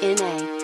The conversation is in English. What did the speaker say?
in a.